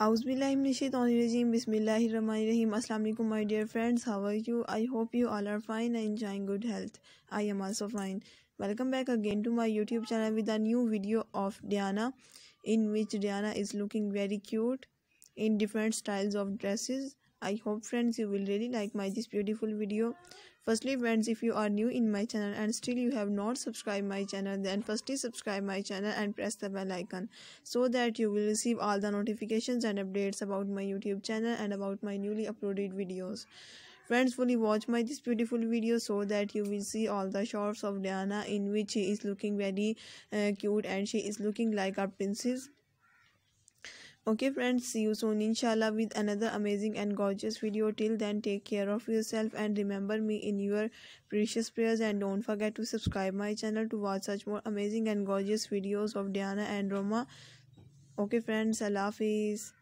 Auzubillahiminashaitanirajim Bismillahirrahmanirrahim. Assalamualaikum my dear friends. How are you? I hope you all are fine and enjoying good health. I am also fine. Welcome back again to my youtube channel with a new video of Diana in which Diana is looking very cute in different styles of dresses I hope friends you will really like my this beautiful video. Firstly friends if you are new in my channel and still you have not subscribed my channel then firstly subscribe my channel and press the bell icon so that you will receive all the notifications and updates about my youtube channel and about my newly uploaded videos. Friends fully watch my this beautiful video so that you will see all the shots of Diana in which she is looking very uh, cute and she is looking like a princess okay friends see you soon. Inshallah with another amazing and gorgeous video. Till then take care of yourself and remember me in your precious prayers. And don't forget to subscribe my channel to watch such more amazing and gorgeous videos of diana and roma. Okay friends allah hafiz